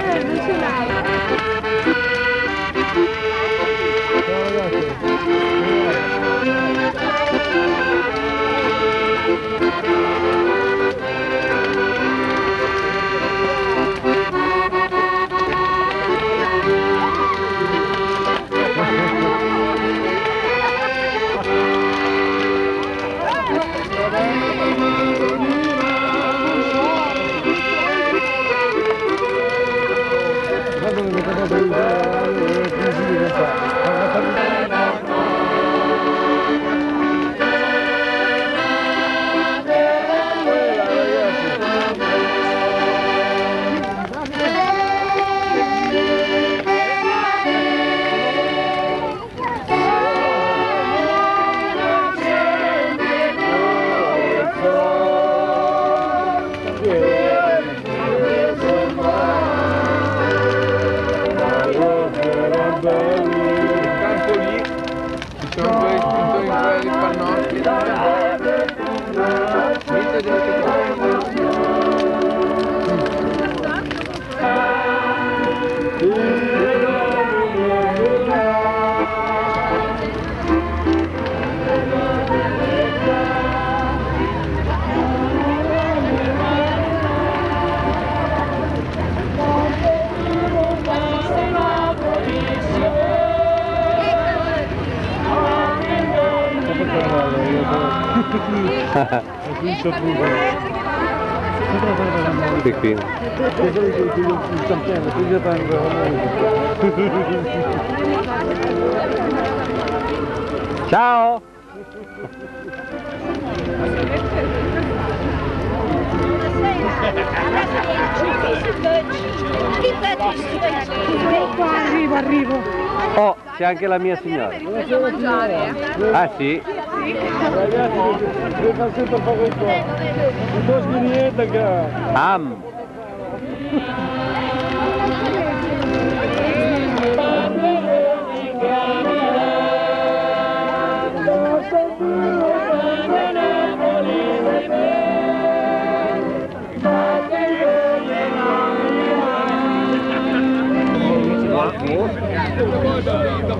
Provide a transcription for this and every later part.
哎，你去哪？Qui. Qui Ciao! Arrivo, arrivo. Oh, c'è anche la mia signora. Ah sì? Ragazzi,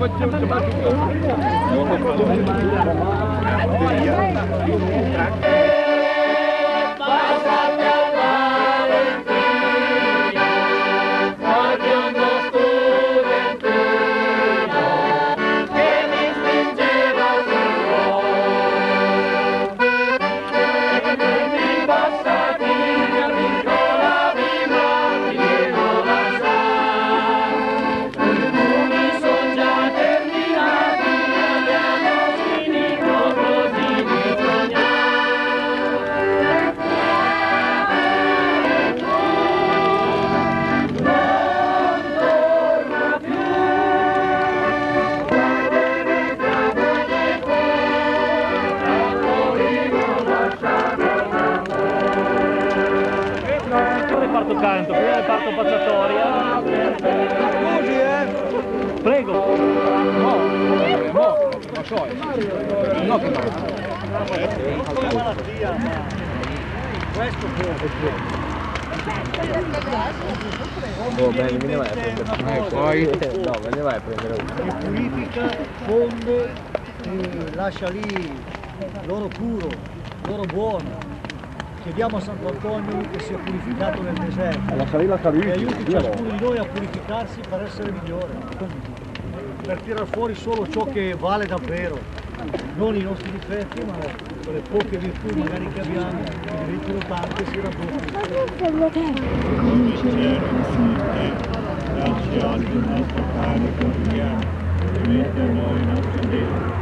Thank you. Questo Oh bene, me ne vai a prendere E poi No, me ne vai a prendere uno. purifica, fonde lascia lì l'oro puro, l'oro buono. Chiediamo a Sant'Antonio che sia purificato nel deserto. La salina e Carucci, aiuti ciascuno di noi a purificarsi per essere migliore, per tirar fuori solo ciò che vale davvero, non i nostri difetti, ma con le poche virtù magari che abbiamo, direttero parte si rabbocca. Ma non quello che è. Come c'erano sante, lasci oggi il nostro pane quotidiano, e mette a noi i nostri denti.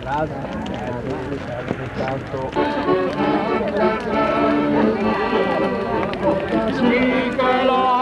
Grazie, intanto. Sì, che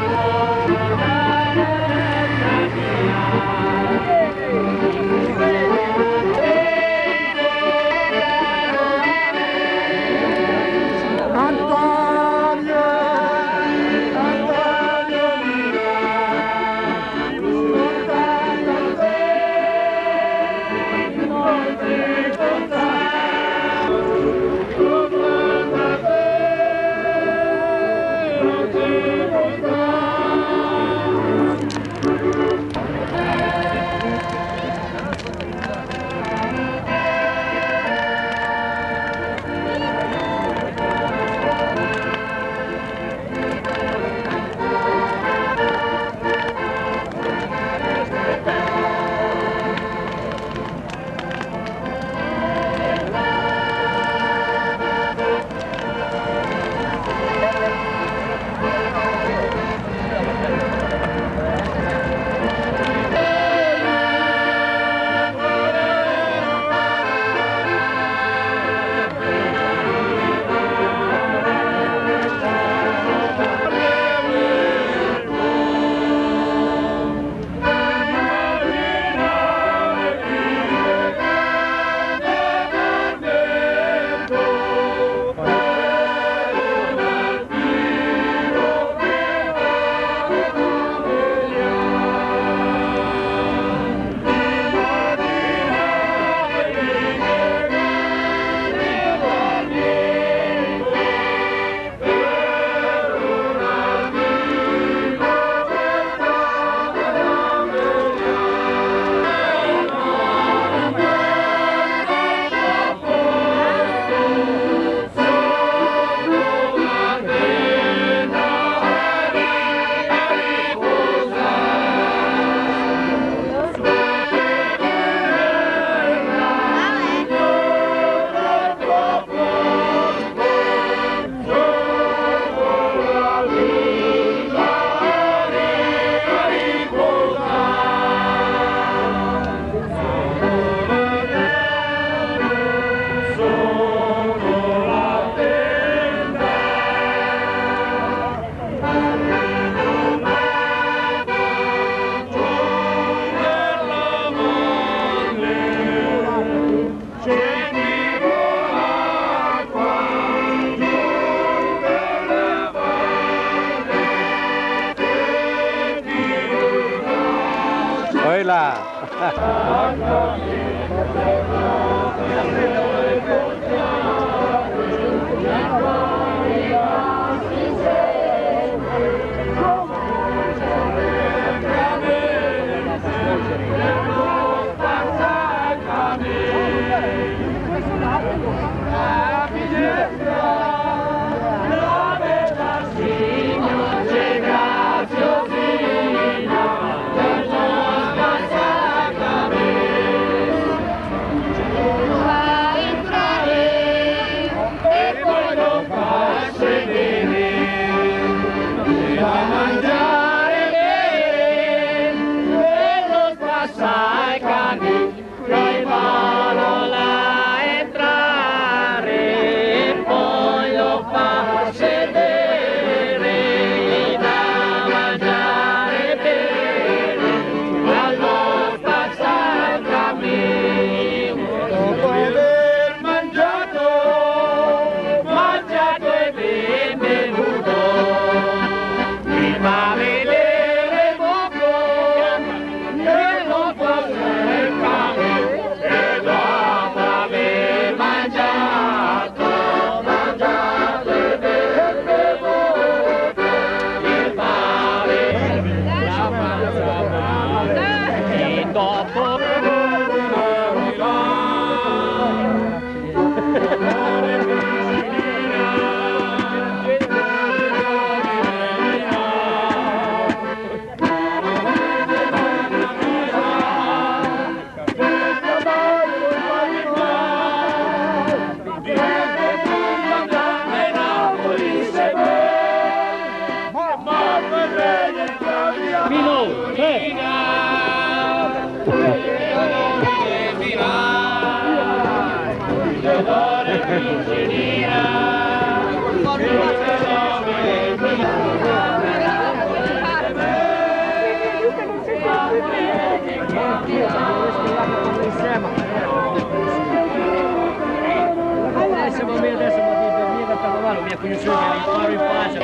siamo a me adesso, ma di dormire da tavola, mi ha conosciuto, mi paro in pace.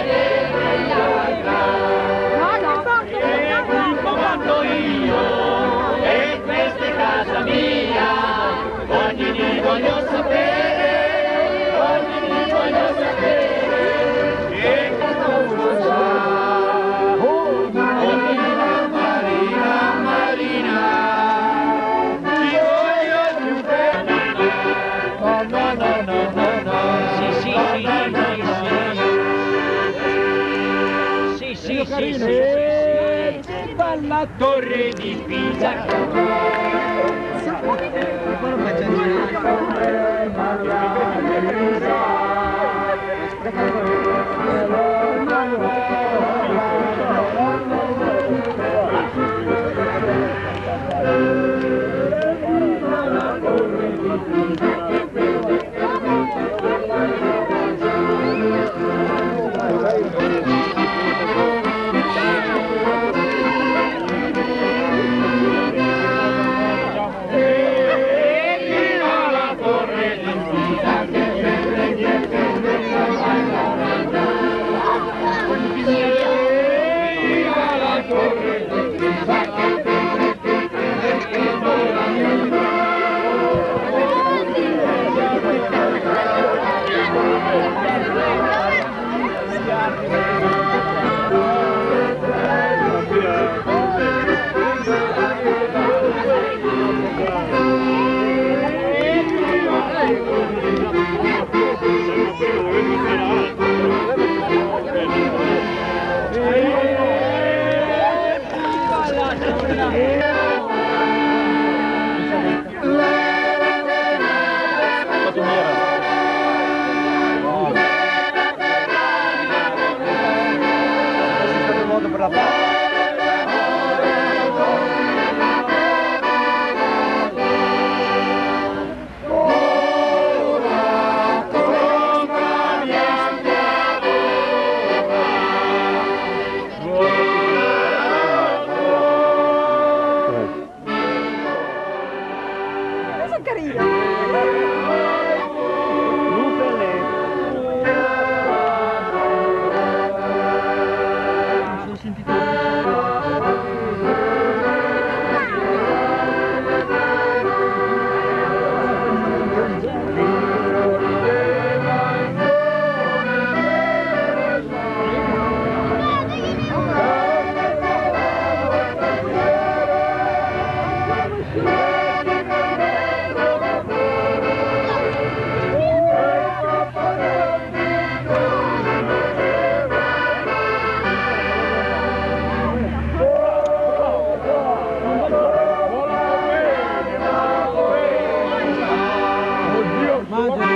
la torre di Pisa. Wow.